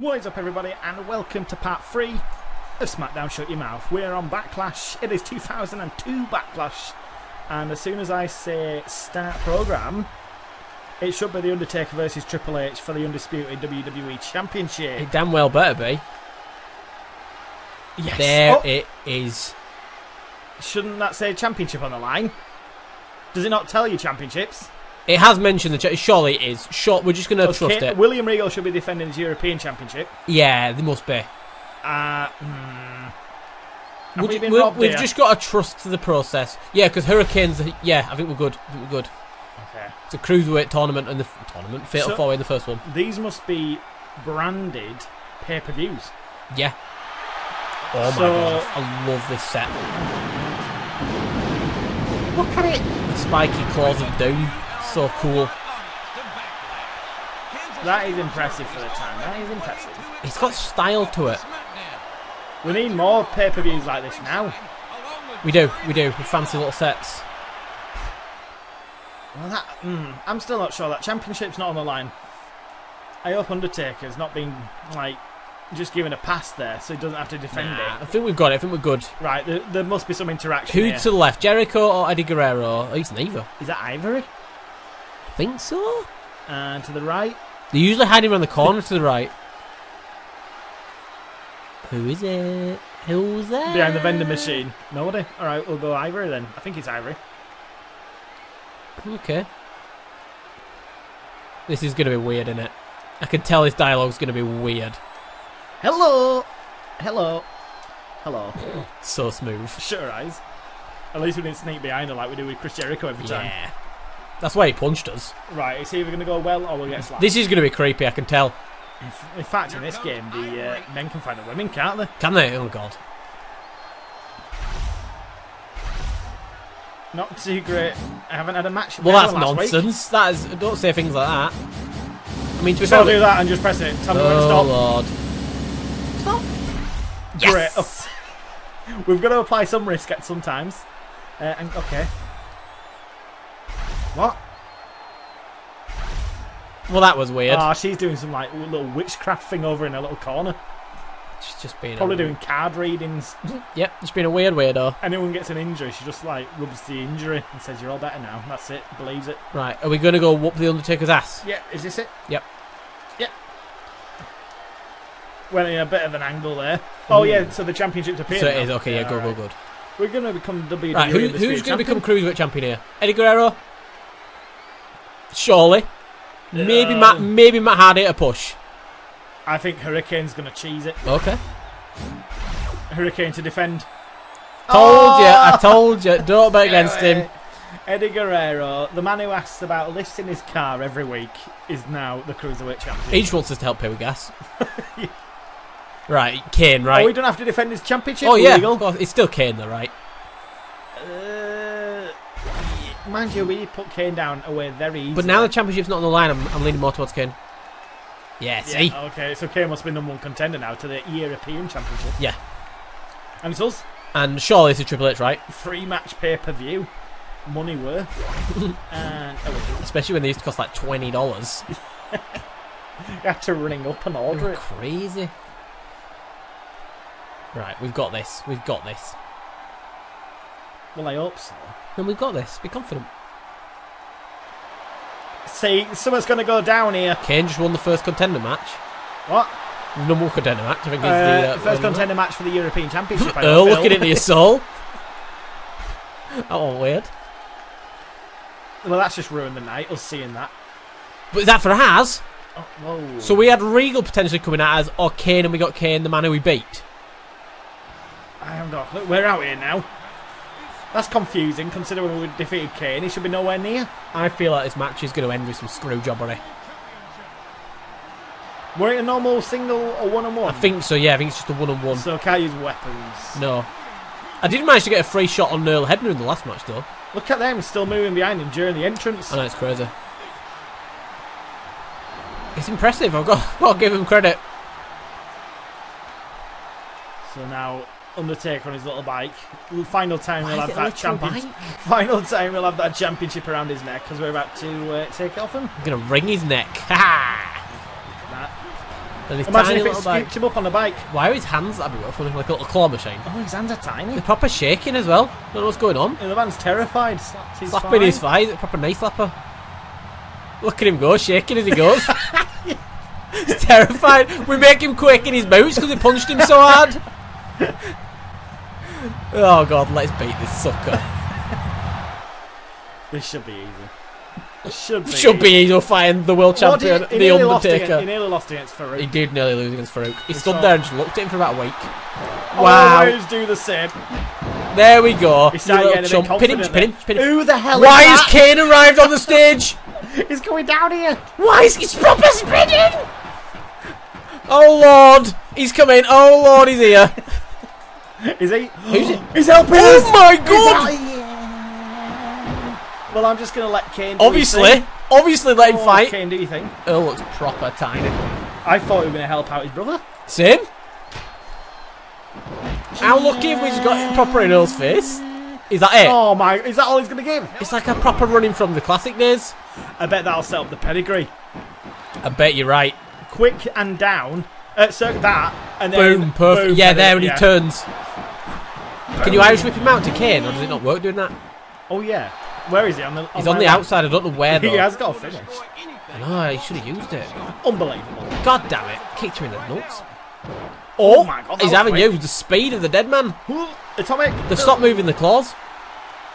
What is up, everybody, and welcome to part three of SmackDown Shut Your Mouth. We're on Backlash. It is 2002 Backlash, and as soon as I say start program, it should be The Undertaker versus Triple H for the undisputed WWE Championship. It damn well better be. Yes. There Oh, it is. shouldn't that say Championship on the line? Does it not tell you Championships? It has mentioned the. Ch- surely it is. Sure, we're just gonna Okay, trust it. William Regal should be defending his European Championship. Yeah, there must be. Uh. Have We'll we ju- been we'll- robbed we've just got to trust the process. Yeah, because Hurricanes. Yeah, I think we're good. I think we're good. Okay. It's a cruiserweight tournament and the tournament fatal So- four way in the first one. These must be branded pay-per-views. Yeah. Oh my So- god, I love this set. Look at it. The spiky claws of doom, so cool. That is impressive for the time. That is impressive. It's got style to it. We need more pay-per-views like this now. We do, we do. With fancy little sets. Well, that, mm, I'm still not sure that championship's not on the line. I hope Undertaker's not being like just given a pass there, so he doesn't have to defend Nah, I think we've got it. I think we're good. Right, there, there must be some interaction. Who here. to the left, Jericho or Eddie Guerrero? He's neither. Is that Ivory? Think so. And to the right, They usually hide him around the corner to the right. Who is it? Who's there? behind the vending machine. Nobody. All right, we'll go Ivory then. I think it's Ivory. Okay. This is going to be weird, isn't it? I can tell this dialogue's going to be weird. Hello, hello, hello. So smooth. Shut her eyes. At least we didn't sneak behind her like we do with Chris Jericho every time. Yeah. That's why he punched us. Right, it's either going to go well or we'll get slapped. This is going to be creepy, I can tell. in, in fact, in this game, the uh, men can find the women, can't they? Can they? Oh, God. Not too great. I haven't had a match. Well, that's last week. nonsense. That is. Don't say things like that. I mean, to be fair. do that and just press it. Tell me when to Oh, stop. Lord. Stop. Great. Yes. We've got to apply some risk at sometimes. Uh, and okay. What? Well, that was weird. Oh, she's doing some like little witchcraft thing over in a little corner. She's just being Probably a, doing card readings. Yep, just being a weird weirdo. Anyone gets an injury, she just like rubs the injury and says, "You're all better now." That's it. Believes it. Right, are we going to go whoop the Undertaker's ass? Yeah. Is this it? Yep. Yep. Went in a bit of an angle there. Oh yeah. Mm. So the championship's appeared. So it now. is okay. Yeah, go, alright. go, good. We're gonna become WWE. Right, who, who's going to become cruiserweight champion here? Eddie Guerrero. Surely. Maybe Um, Matt. Maybe Matt Hardy a push. I think Hurricane's gonna cheese it. Okay. Hurricane to defend. Told you. I Oh! told you. Don't bet against him. Eddie Guerrero, the man who asks about lifting his car every week, is now the cruiserweight champion. He just wants us to help pay with gas. right, Kane. Right. Oh, we don't have to defend his championship. Oh yeah, course. It's still Kane though, right? Uh, mind you, we put Kane down away very easily. But now the championship's not on the line. I'm, I'm leaning more towards Kane. Yeah, see. Yeah, okay, so Kane must be number one contender now to the European Championship. Yeah. And it's us. And surely this is Triple H, right? Free match pay per view. Money worth. and oh, Especially when they used to cost like twenty dollars. you had to ring up and order it. Crazy. Right, we've got this. We've got this. Well, I hope so. Then we've got this. Be confident. See, someone's going to go down here. Kane just won the first contender match. What? Number one contender match. I think Uh, the uh, first contender match for the European Championship. Earl looking into your soul. Oh, weird. Well, that's just ruined the night, us seeing that. But is that for Has? Oh, whoa. So we had Regal potentially coming at us, or Kane, and we got Kane, the man who we beat. I haven't got. Look, we're out here now. That's confusing, considering we defeated Kane. He should be nowhere near. I feel like this match is going to end with some screw jobbery. Were it a normal single or one on one? I think so. Yeah, I think it's just a one-on-one. So can't use weapons. No, I did manage to get a free shot on Earl Hebner in the last match, though. Look at them still moving behind him during the entrance. I know it's crazy. It's impressive. I've got, got to give him credit. So now Undertaker on his little bike. Final time Why we'll have that championship. Final time we'll have that championship around his neck because we're about to uh, take it off him. I'm gonna wring his neck. Ha! That. Imagine if it little bike. scooped him up on the bike. Why are his hands? That'd be well funny, like a little claw machine. Oh, his hands are tiny. They're proper shaking as well. Don't know what's going on. And the man's terrified. Slapped his Slapping thigh. his thighs, proper knee slapper. Look at him go, shaking as he goes. He's terrified. We make him quick in his boots because we punched him so hard. oh god, let's beat this sucker. This should be easy. Should be. Should be easy find the world champion, he- he the lost against- Undertaker. He nearly lost against Faarooq. He did nearly lose against Faarooq. He stood there and just looked at him for about a week. Wow. Always do the same. There we go. He You started little getting chump. Pin him, pin him, pin him. Who the hell Why is has? Kane arrived on the stage? He's coming down here. Why is he proper sprinting? Oh lord, he's coming. Oh lord, he's here. Is he? Who's it? He's helping oh us. Oh my god! Well, I'm just gonna let Kane. Obviously, obviously let him Oh, fight. Kane, do you think? Oh, Earl looks proper tiny. I thought he was gonna help out his brother. Same. How lucky have we just got it proper in Earl's face? Is that it? Oh my! Is that all he's gonna give? It's like a proper running from the classic days. I bet that'll set up the pedigree. I bet you're right. Quick and down. Uh, so that and then Boom, perfect. boom, yeah, there, and he yeah. turns. Can you Irish whip him out to Kane, or does it not work doing that? Oh yeah. Where is he? On the. He's on the outside. I don't know where though. He has got a finish. No, he should have used it. Unbelievable. God damn it! Kicked you in the nuts. Oh my god! He's having quick. you with the speed of the dead man. Atomic. They've stopped moving the claws.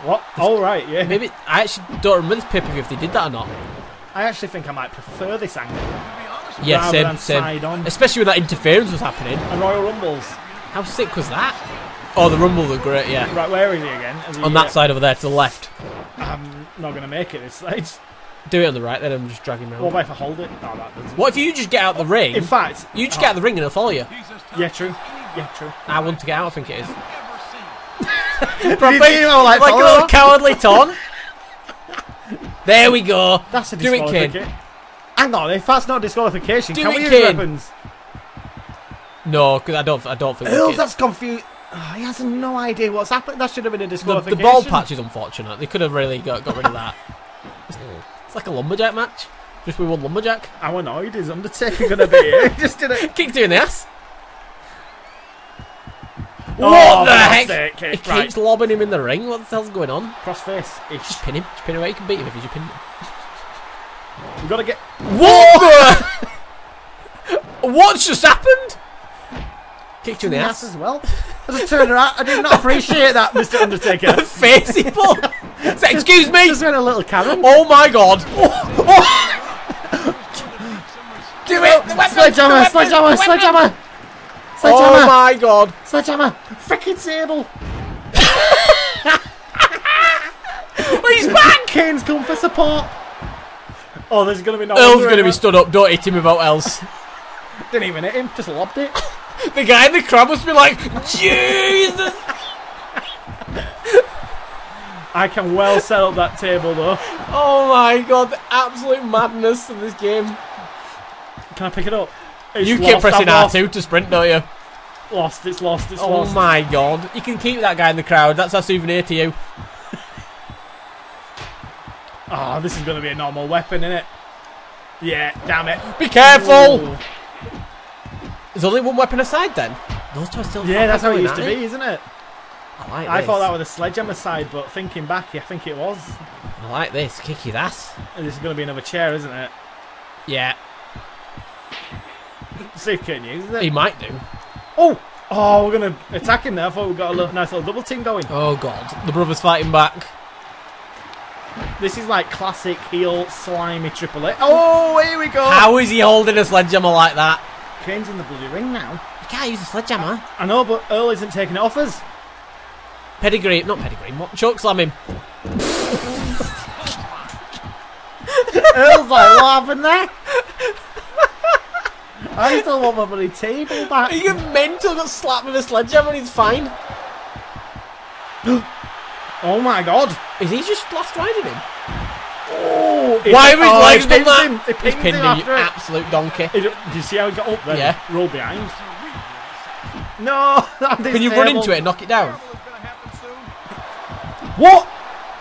What? Oh right, yeah. Maybe I actually don't remember this pay if they did that or not. I actually think I might prefer this angle. Yeah, same, same. Especially when that interference was happening. And Royal Rumbles. How sick was that? Oh, the rumble was great. Yeah, Right, where is he again? Is he, on uh, that side over there to the left. I'm not going to make it this. Do it on the right, then I'm just dragging him What around. if I hold it? No, that doesn't. What if you just get out the ring? In fact, you just get out the ring and he'll follow you. yeah, true. Yeah, true. I want to get out. I think it is. Did you see him all like, like a little cowardly ton. there we go. That's a Do it, Kane. Hang on, if that's not disqualification, Do can it, we use Kane. weapons? No, because I don't. I don't think. Oh, that's confused. Oh, he has no idea what's happened. That should have been a the, disqualification. the ball patch is unfortunate. They could have really got, got rid of that. it's like a lumberjack match, just with one lumberjack. How annoyed is Undertaker going to be? He just did it. Kicked you in the ass. Oh, what for the heck? He. Right. keeps lobbing him in the ring. What the hell's going on? Crossface. Just pin him. Just pin him away. You can beat him if you just pin him. We've got to get. What? the- What's just happened? Kicked you in the ass ass. as well. I just turned around. I did not appreciate that, Mr. Undertaker. Face he pulled. So, excuse me. Just went a little Karen. Oh my god. Do it. The weapon. Sledgehammer, the weapon, sledgehammer, the weapon. sledgehammer. Oh my god. sledgehammer. Frickin' table. Oh, he's back. Kane's come for support. Oh, there's going to be no. Earl's going to be stood up. Don't hit him about else. Didn't even hit him. Just lobbed it. The guy in the crowd must be like, Jesus. I can well set up that table though. Oh my god. The absolute madness of this game. Can I pick it up? It's You lost, keep pressing R2 to sprint, don't you? Lost. lost. It's lost. It's Oh lost. my god. You can keep that guy in the crowd. That's our souvenir to you. Oh, this is going to be a normal weapon, isn't it? Yeah, damn it. Be careful. Ooh. There's only one weapon aside then. Those two are still Yeah, that's how it used to at be, isn't it? I like I this. thought that was a sledgehammer side, but thinking back, I think it was. I like this. Kick his ass. And This is going to be another chair, isn't it? Yeah, See if Kane uses it. he might do. Oh! Oh, we're going to attack him there. I thought we got a nice little double team going. Oh god. The brothers fighting back. This is like classic heel slimy Triple H. Oh, here we go. How is he holding a sledgehammer like that? Kane's in the bloody ring now. You can't use a sledgehammer. I know, but Earl isn't taking it off us. Pedigree, not pedigree. What? Choke slam him. Earl's like, what happened there? I still want my bloody table back. Are you mental? Got slapped with a sledgehammer and he's fine. Oh my god. Is he just last riding him? Oh, Why have his oh, legs he done pinned that? Him. He He's pinned pinned him him, you it. absolute donkey. He- Did you see how he got up there? Yeah. Roll behind. No. Can you run into it and knock it down? What?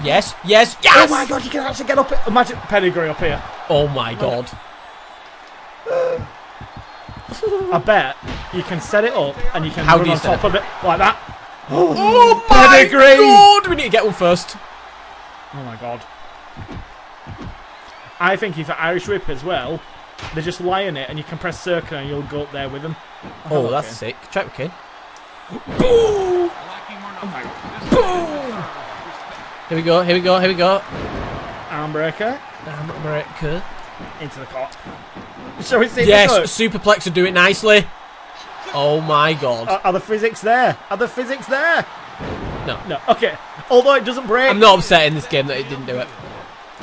Yes, yes, yes! Oh my god, you can actually get up it. Imagine pedigree up here. Oh my god. I bet you can set it up and you can How run do you on set top of it like that. Oh my Pedigree. god! We need to get one first. Oh my god. I think if an Irish Whip as well, they just lie in it and you can press circle and you'll go up there with them. Oh, oh okay. that's sick. Check with Kane. Oh Here we go, here we go, here we go. Armbreaker America. into the cot. Shall we see Yes, this? Superplex will do it nicely. Oh my god. Are, are the physics there? Are the physics there? No. No. Okay. Although it doesn't break. I'm not upset in this game that it didn't do it.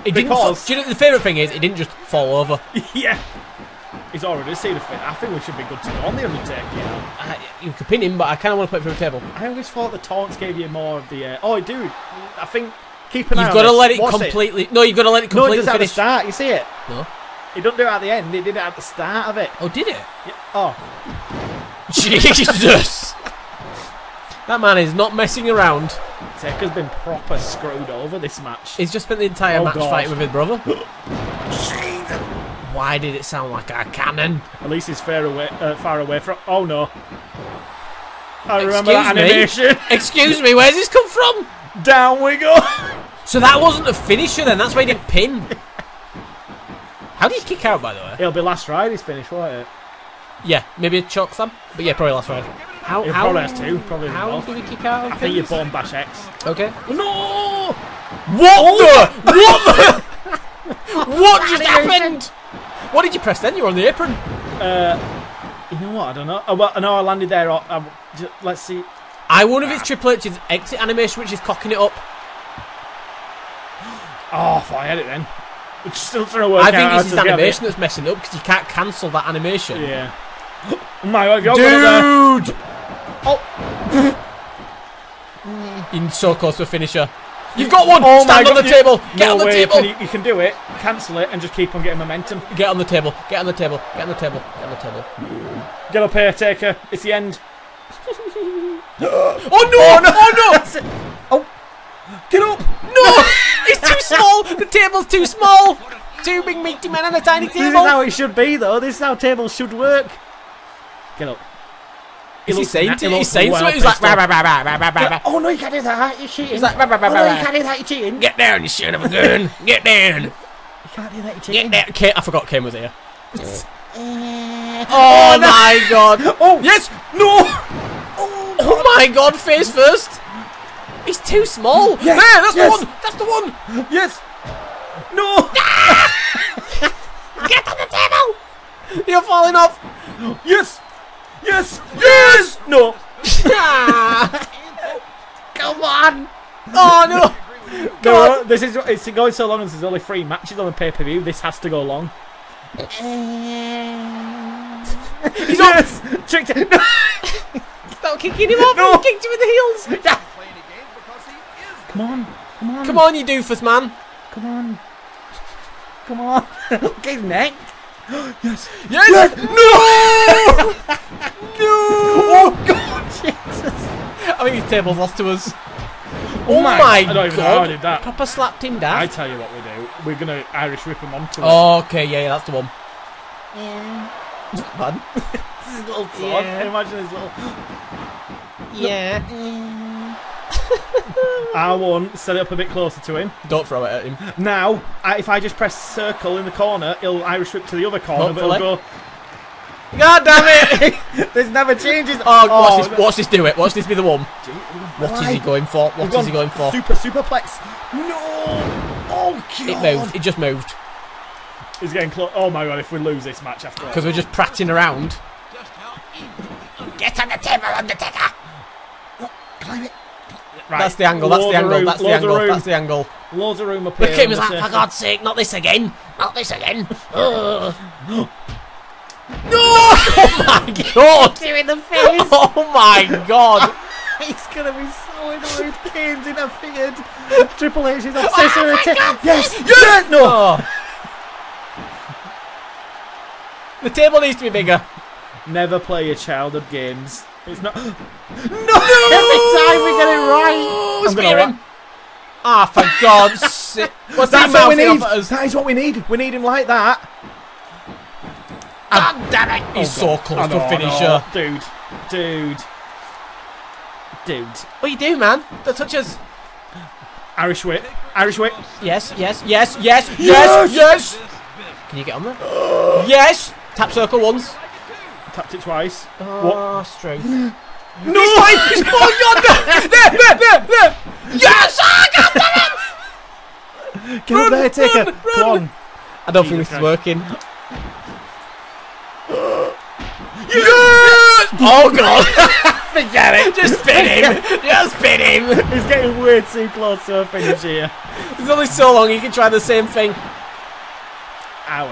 It didn't. Because- do you know the favourite thing is it didn't just fall over. yeah. He's already seen a fit. I think we should be good to go on the Undertaker. You know? You can pin him, but I kind of want to put it through the table. I always thought the taunts gave you more of the. Uh, oh, dude. I think keep an You've got to let it completely. No, you've got to let it completely. No, it does at the finish. start. You see it? No. He don't do it at the end. He did it at the start of it. Oh, did it? Yeah. Oh, Jesus. that man is not messing around. Taker's been proper screwed over this match. He's just spent the entire Oh, match God. fighting with his brother. Why did it sound like a cannon? At least he's far away, uh, far away from. Oh no! I remember Excuse that me? Excuse me, where's this come from? Down we go. So that wasn't a finisher then, that's why he didn't pin. How did he kick out, by the way? It'll be last ride. He's finished, won't it? Yeah, maybe a choke slam? But yeah, probably last round. How, It how, probably has two. Probably how both. do we kick out? I think you things? bought bash X. Okay. No! What the? What the? what just happened? What did you press then? You were on the apron. Uh, you know what? I don't know. Oh, well, no, I landed there. Oh, um, j- let's see. I wonder if it's Triple H's exit animation which is cocking it up. Oh, I thought I had it then. It's still trying to work I out think it's his to get animation that's messing up because you can't cancel that animation. Yeah. Oh my god, you're gonna Dude! Oh. You're so close to a finisher. You've got one! Oh my Stand on the you- table! Get no on the way. table! Can you, you can do it. Cancel it and just keep on getting momentum. Get on the table! Get on the table! Get on the table! Get on the table! Get up here, Taker. It's the end. Oh no! Oh no! Oh, oh. get up! No! It's too small! The table's too small! Two big meaty men on a tiny table! This is how it should be, though. This is how tables should work. Get up. Is he saying, to, he's saying something? He's like, rah, rah, rah, rah, rah, rah, rah. Oh no, you can't do that. You're cheating. He's like, rah, rah, rah, oh, no, you can't do that. You're cheating. Get down, you son of a gun! Get down! You can't do that. You're cheating. Get down! I forgot Kane was here. Eh. Oh my god! Oh Yes! no! Oh my god, face first! He's too small! Yes, There, that's yes. the one! That's the one! Yes. No. Get on the table! You're falling off! Yes. Yes. Yes. No. Come on! Oh no! No, this is it's going so long as there's only three matches on the pay per view. This has to go long. yes, tricked it. No. Stop kicking him off! No. You kicked him in the heels! Come on, come on, Come on, you doofus man! come on, come on. Look his neck. yes, Yes! No. no. Oh God, oh, Jesus. I think his table's lost to us. Oh, oh my I don't even know how I did that. Papa slapped him Dad. I tell you what we do. We're gonna Irish rip him onto it. Oh, okay, yeah, yeah, that's the one. Pardon? This is little Yeah. yeah. Imagine his little. Yeah. R1, set it up a bit closer to him. Don't throw it at him. Now, I, if I just press circle in the corner, it'll Irish whip to the other corner, but it'll go. God damn it! There's never changes. Oh, watch oh, this, watch this do it. Watch this be the one. What is he going for? What is he going for? Super superplex. No. Oh God. It moved. It just moved. He's getting close. Oh my God! If we lose this match after. Because we're just prattling around. Get on the table, Undertaker! Climb it. Right. That's the angle, that's Loads the angle, room, that's the loads of angle, that's the angle. Loads of room up here. Look at him, on he's like, for. God's sake, not this again! Not this again! No! Oh my god! in the face. Oh my god! He's gonna be so annoyed. Kane's interfered. Triple H is obsessed with it. God. Yes. Yes. No. Oh. The table needs to be bigger. Never play your childhood games. It's not. no. Every time we get it right. Oh, I'm gonna him! Ah, for God's sake. What's That's what we need. off at us? That is what we need. We need him like that. God damn it! He's oh, so close Oh, to a finisher. no. Dude. Dude. Dude. What you do, man? Don't touch us. Irish whip. Irish whip. Yes, yes, yes, yes, yes, Yes! Can you get on there? yes. Tap circle once. Tapped it twice. Ah, oh, strength. No! oh God! There, there, there, there, there. Yes! Oh, God damn it! Get up there, take run, her. run. Come on. I don't Jesus think this is working. Yes! Oh God! Forget it. Just spin him. Just spin him. He's getting way too close to a finish here. There's only so long you can try the same thing. Ow.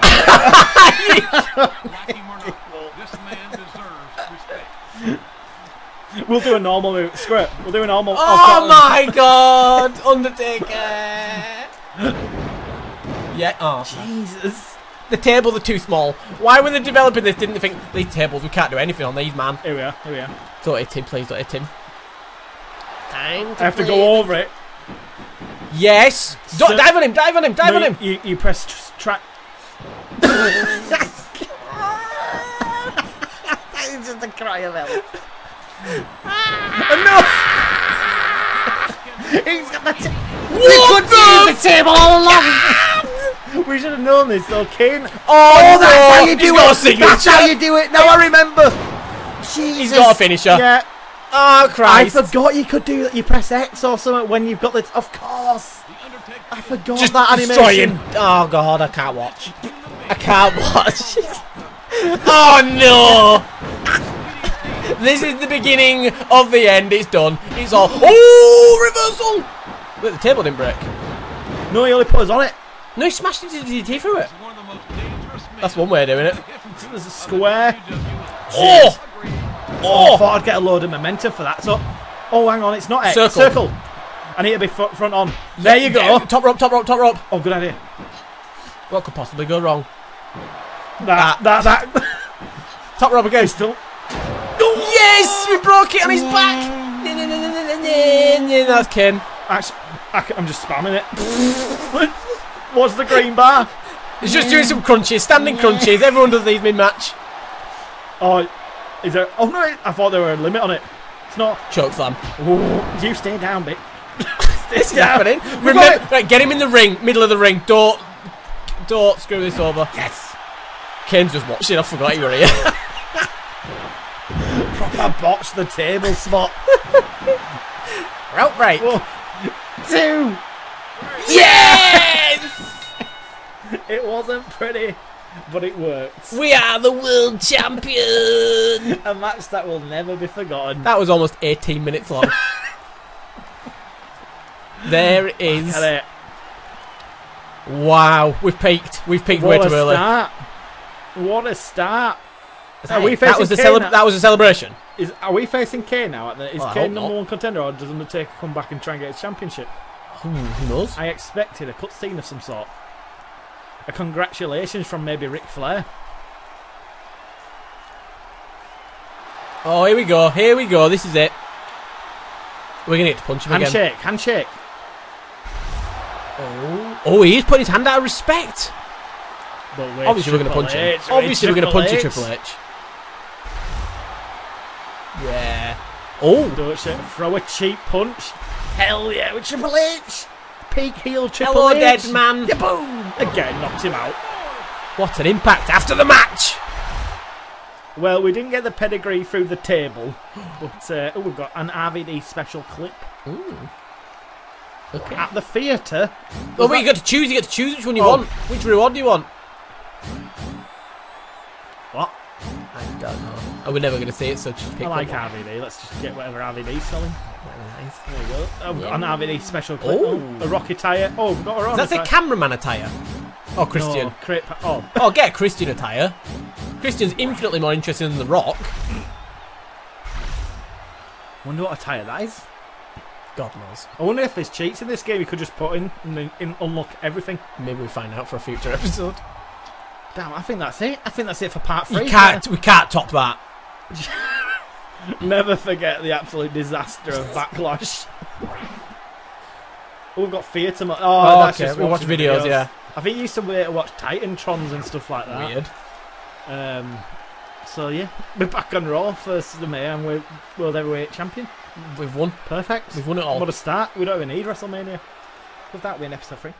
This man deserves respect. we'll do a normal move. Screw it. We'll do a normal. Oh my God! Undertaker. Yeah. Oh. Jesus. The tables are too small. Why, when they're developing this, didn't they think these tables we can't do anything on these, man? Here we are. Here we are. Don't hit him, please. Don't hit him. Time to I have to go over it. Yes. Don't, dive on him. Dive on him. Dive No, on him. You, you, you press track. it's just a cry of help. no! He's got the. T- What the? the table all along. we should have known this, though, Kane. Oh, that's no. how you do a it. That's how you do it. Now I remember. Jesus. He's got a finisher. Yeah. Oh, Christ! I forgot you could do that. You press X or something when you've got the. Of course. I forgot Just that animation. him. Oh, God. I can't watch. I can't watch. oh, no. This is the beginning of the end. It's done. It's all. Oh, reversal. Look, the table didn't break. No, he only put us on it. No, he smashed into the DDT through it. one of the most dangerous men. That's one way of doing it. There's a square. Oh! Oh, I thought I'd get a load of momentum for that. So, oh, hang on, it's not X. Circle. Circle. I need to be fr- front on. There you go. Top rope, top rope, top rope. Oh, good idea. What could possibly go wrong? That, that, that. Top rope again. Still. Yes! We broke it on his back! That's Ken. Actually, I am just spamming it. What's the green bar? He's just doing some crunches, standing crunches. Everyone does these mid match. Oh, is there? Oh no, I thought there were a limit on it. It's not. Choke slam. Ooh, you stay down, bit. It's happening. We got Remember, right, get him in the ring, middle of the ring. Don't, don't screw this over. Yes. Ken's just watching. I forgot you were here. Proper botched the table spot. Route break. One, two. Yes! It wasn't pretty, but it worked. we are the world champion. A match that will never be forgotten. That was almost 18 minutes long. there it is. It. Wow, we've peaked. We've peaked way What too a early. start! What a start! Is Are that we it? that was the facing that was a celebration. Is are we facing Kane now? Is Well, Kane number not. one contender, or does Undertaker come back and try and get his championship? Who knows? I expected a cutscene of some sort. A congratulations from maybe Ric Flair. Oh, here we go. Here we go. This is it. We're gonna get to punch him again. Handshake, handshake. Oh, oh, he is putting his hand out of respect. But wait, Obviously, we're gonna punch him. H, wait, Obviously, we're gonna Triple punch H. Triple H. Yeah. Oh, you throw a cheap punch? Hell yeah, with Triple H. Peak heel Triple hello, H. dead man. Yeah, boom! Again, knocked him out. What an impact after the match. Well, we didn't get the pedigree through the table, but uh, oh, we've got an RVD special clip Okay. at the theatre. Oh, wait, you got to choose. You get to choose which one you Oh. want. Which reward do you want? What? I don't know. Oh, we're never going to see it, so just pick I like one. RVD. Let's just get whatever RVD's selling. Nice. There you go. Oh, we've got an RVD special clip. Oh. A Rocky tyre. Oh, we've got our own. That's a attire. cameraman attire? Oh, Christian. No, pa- oh, Oh, get a Christian attire. Christian's infinitely more interesting than The Rock. wonder what attire that is. God knows. I wonder if there's cheats in this game you could just put in and then in, unlock everything. Maybe we find out for a future episode. Damn, I think that's it. I think that's it for part three. You can't. We can't top that. Never forget the absolute disaster of Backlash. Oh, we've got theatre. Mo- oh, Oh, that's okay. just We watch watching videos, yeah. I think you used to be able to watch Titantrons and stuff like that. Weird. Um, so yeah, we're back on Raw first of May, and we're World Heavyweight Champion. We've won. Perfect. We've won it all. What a start. We don't even need WrestleMania. With that, we're in episode three.